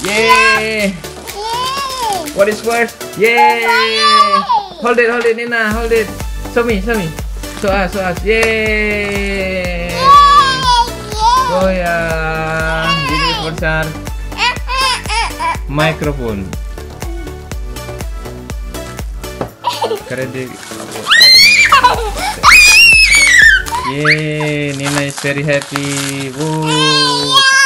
Yay! What is first? Yay! Hold it, hold it, Nina, hold it. Show me, show me. Show us, show us. Yay! Goyang. Jadi besar microphone. Kredit. Yay! Nina is very happy. Woo!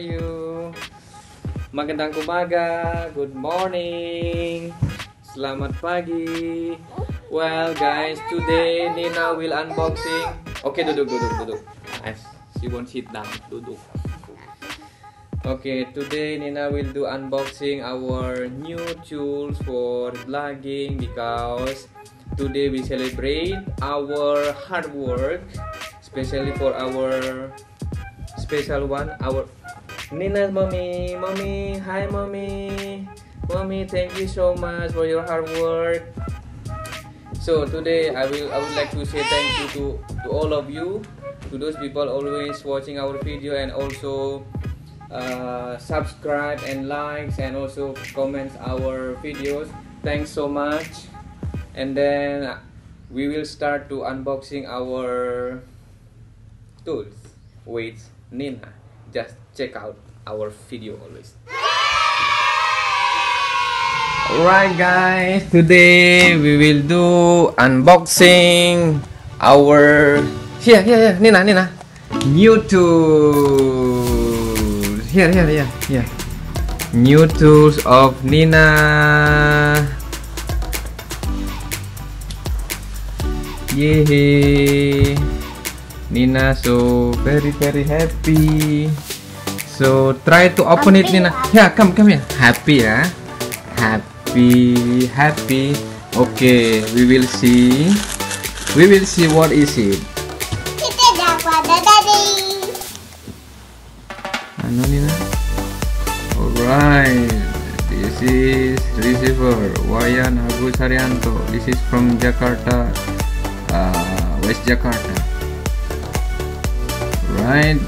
Are you? Magandang umaga, good morning, selamat pagi. Well guys, today Nina will unboxing. Oke duduk duduk duduk. Nice. She won't sit down. Duduk. Okay, today Nina will do unboxing our new tools for vlogging because today we celebrate our hard work, especially for our special one, our Nina's mommy. Mommy, hi mommy. Mommy, thank you so much for your hard work. So today I will I would like to say thank you to, to all of you, to those people always watching our video and also uh, subscribe and likes and also comments our videos. Thanks so much. And then we will start to unboxing our tools. Wait, Nina, just check out our video always. Alright guys, today we will do unboxing our here here here Nina Nina. New tools. Here here here here. New tools of Nina. Yay Nina so very very happy. So try to open it Nina. Yeah come come here. Happy ya. Happy happy. Okay we will see. We will see what is it. Kita dapat dari ano Nina? Alright. This is receiver Wayan Agus Haryanto this is from Jakarta uh, West Jakarta right.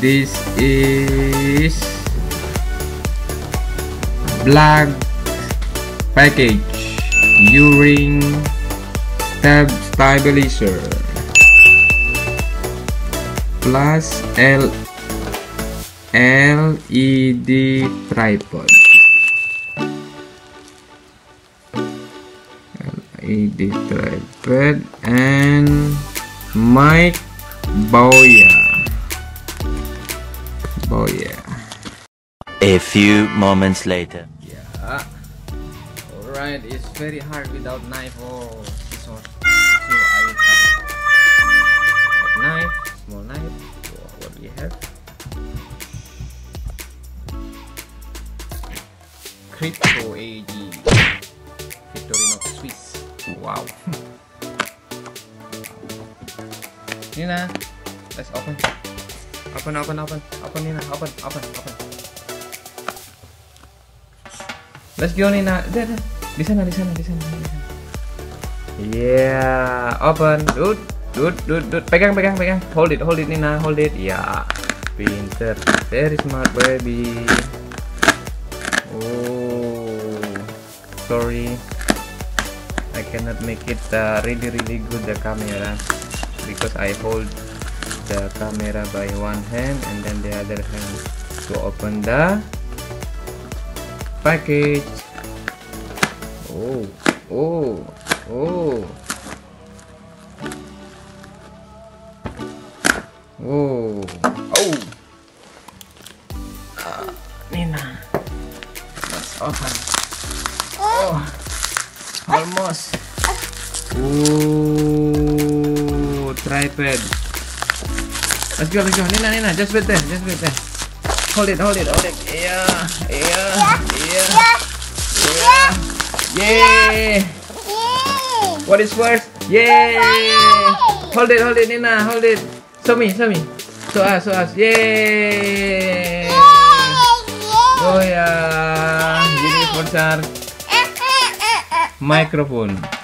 This is black package U-ring tab stabilizer. Plus L LED tripod. LED tripod and mic Boya Boya A few moments later. Yeah. Alright, it's very hard without knife oh, or scissors. So I cut. Knife, small knife. Wha- What we have? Crypto AG. Victorinox Swiss. Wow. Nina, let's open. Open, open, open, open, Nina, open, open, open. Let's go Nina. There. Di sana, di sana, di sana. di sana. Yeah, open. Dud, dud, dud, dud. Pegang, pegang, pegang. Hold it, hold it Nina, hold it. Ya, pinter. Very smart baby. Oh, sorry. I cannot make it uh, really, really good the camera because I hold the camera by one hand and then the other hand to open the package. Oh, oh, oh. Oh, oh. Ah, Nina, let's open. Oh, almost. Ooh, tripod. Let's go, let's go. Nina, Nina, just wait there, just wait there. Hold it, hold it, hold it. Yeah, yeah, yeah, yeah. Yay! What is first? Yay! Hold it, hold it, Nina, hold it. Show me, show me. Show us, show us. Yay! Oh ya. charge microphone. Karena dia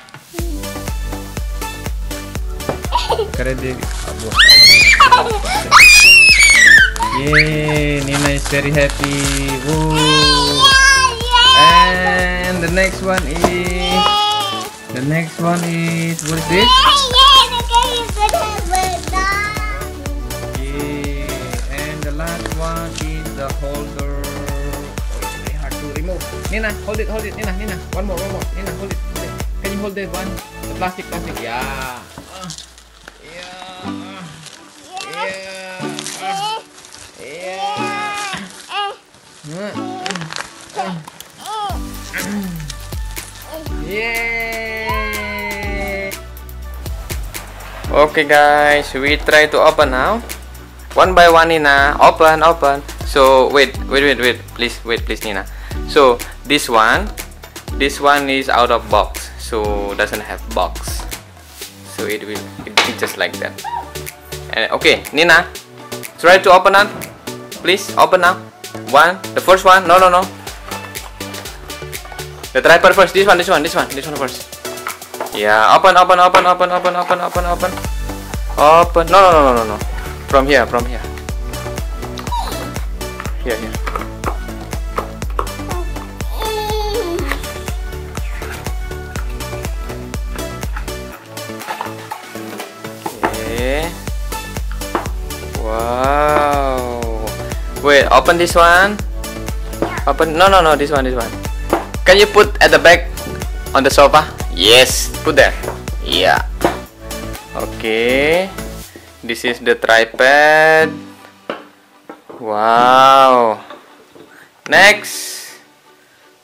Yay, Nina is very happy. Woo. And the next one is the next one is what is this? Okay, and the last one is the holder. It's very hard to remove. Nina, hold it, hold it. Nina, Nina, one more, one more. Nina, hold it, hold it. Can you hold the one? The plastic, plastic. Yeah. Yay! Okay guys, we try to open now. One by one Nina, open, open. So wait, wait, wait, wait. Please, wait, please Nina. So this one, this one is out of box, so doesn't have box. So it will, it just like that. And okay, Nina, try to open up. Please open now. One, the first one. No, no, no. The tripod first. This one, this one, this one, this one first. Yeah, open, open, open, open, open, open, open, open. Open. No, no, no, no, no, no. From here, from here. Here, here. Okay. Wait, open this one. Open. No, no, no. This one, this one. Can you put at the back on the sofa? Yes, put there. Yeah. Okay. This is the tripod. Wow. Next.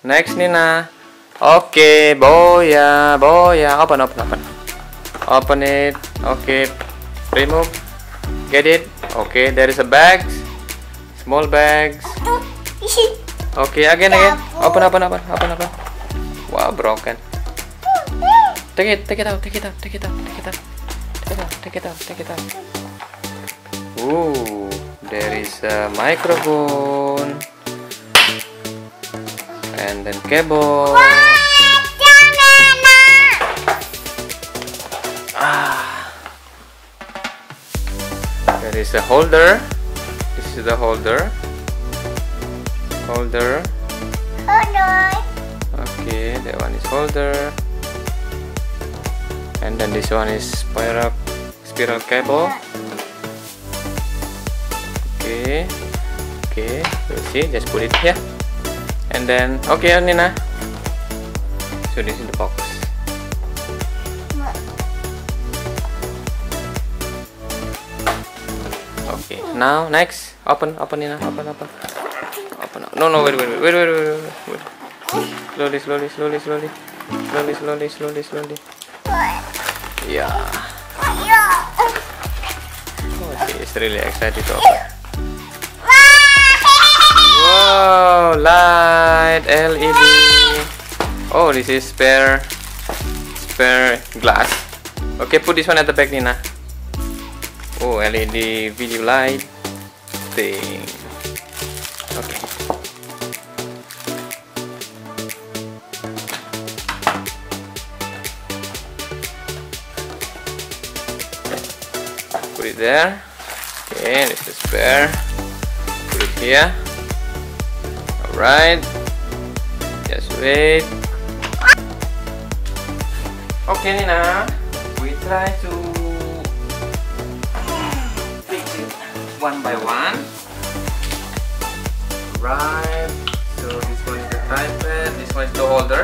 Next Nina. Okay, boya, boya. Open, open, open. Open it. Okay. Remove. Get it. Okay, there is a bag. Small bags. Okay, again, again. Open, open, open, open, open. Wow, broken. Take it, take it out, take it out, take it out, take it out. Take it out, take it out, take it out. Ooh, there is a microphone. And then cable. Ah. There is a holder. Is the holder. Holder. Okay, that one is holder. And then this one is spiral spiral cable. Okay. Okay, you see, just put it here. And then okay, Nina. So this is the box. Okay, now next, open, open Nina, open, open, open. No, no, wait, wait, wait, wait, wait, wait, wait. Slowly, slowly, slowly, slowly, slowly, slowly, slowly, slowly. Yeah. Oh, is really excited to open. Wow, light LED. Oh, this is spare spare glass. Okay, put this one at the back, Nina. Oh, LED video light thing. Okay. Put it there. Okay, this is spare. Put it here. Alright. Just wait. Okay, Nina. We try to one by one. Right. So this one is the tripod. This one is the holder.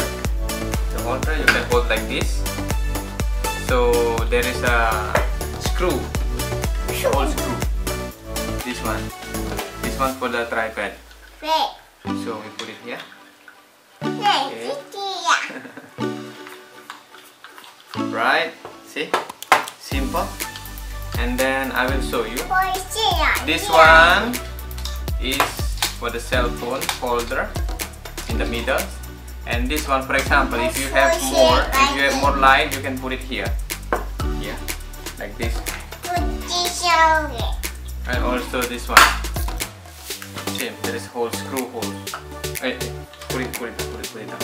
The holder you can hold like this. So there is a screw. Whole screw. This one. This one for the tripod. So we put it here. Right. See? Simple and then I will show you. This one is for the cell phone holder in the middle. And this one for example if you have more if you have more light you can put it here. Here like this. And also this one. Same there is whole screw hole. Hey, put it put it put it put it down.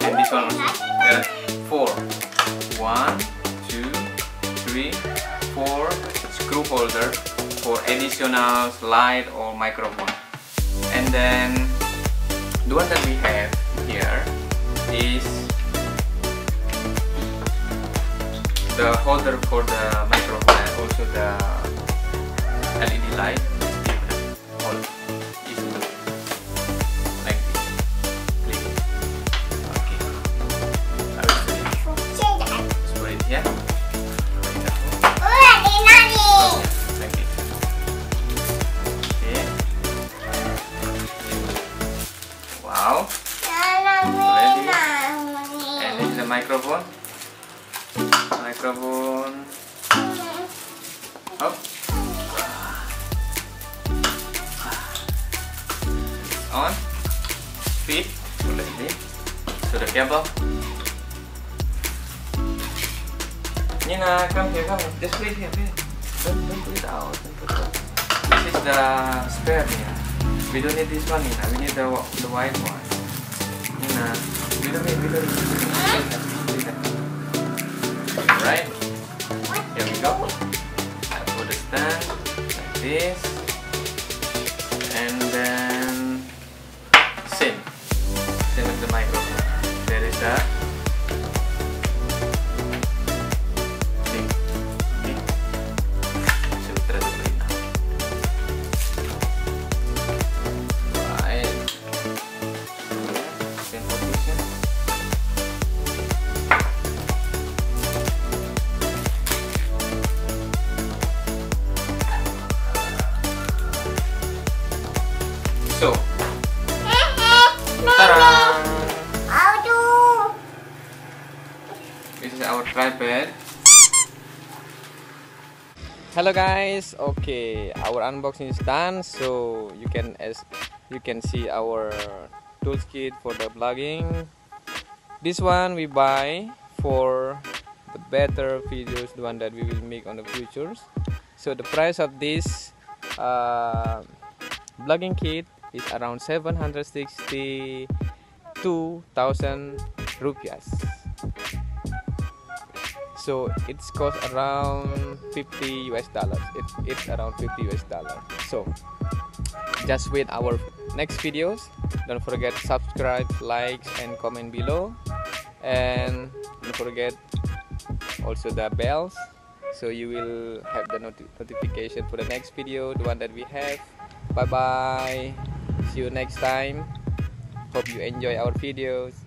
And this one. Also there are four. One two three four screw holder for additional light or microphone. And then the one that we have here is the holder for the microphone and also the LED light. Microphone up on. Speed boleh ini the cable Nina come here come here. Just put it here here. don't, don't put it out. Don't put it out. This is the spare Nina we don't need this one Nina we need the, the white one. Nina we don't need we don't need we Right? Here we go. I put the stand like this. And then same. Same as the microphone. There is a So, ta-da! This is our tripod. Hello guys. Okay, our unboxing is done. So you can as you can see our tools kit for the vlogging. This one we buy for the better videos, the one that we will make on the futures. So the price of this uh, vlogging kit is around 762,000 rupiahs. So it's cost around 50 US dollars. It, it's around 50 US dollars. So just wait our next videos. Don't forget subscribe, like, and comment below. And don't forget also the bells so you will have the noti- notification for the next video the one that we have bye bye see you next time. Hope you enjoy our videos